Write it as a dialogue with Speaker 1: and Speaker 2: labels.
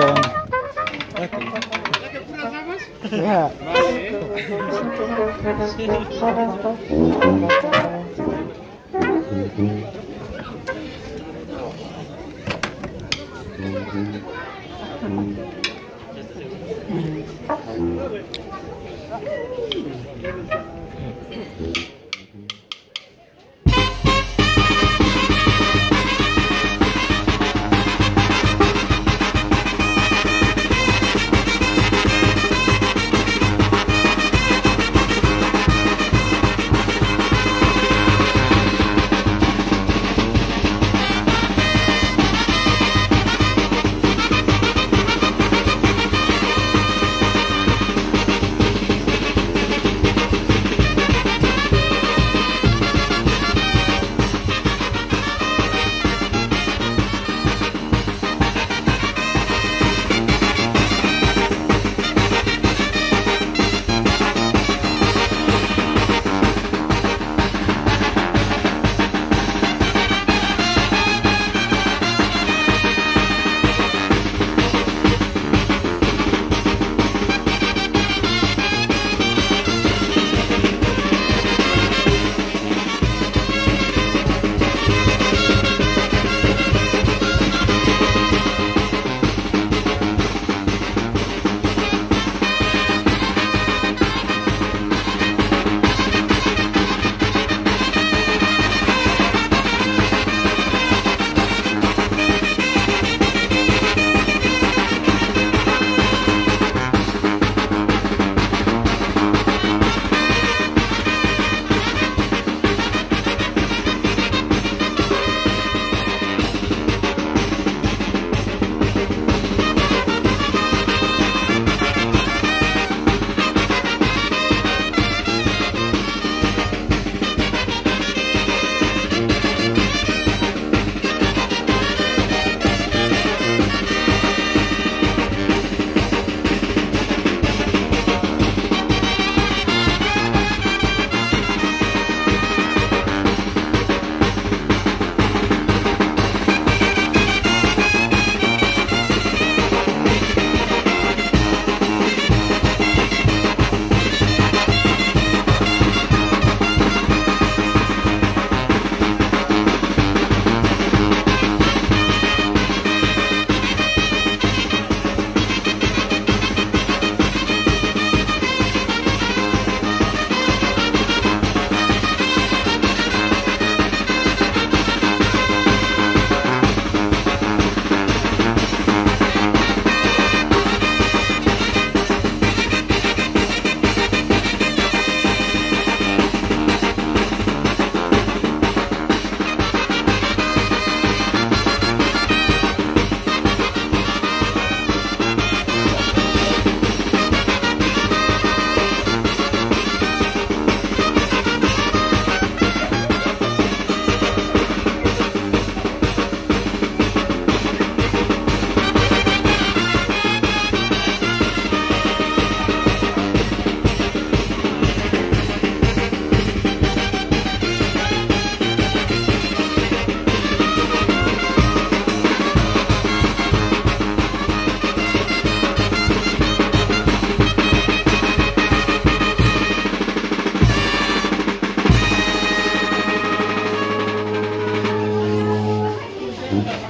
Speaker 1: Então. Yeah.
Speaker 2: Oops.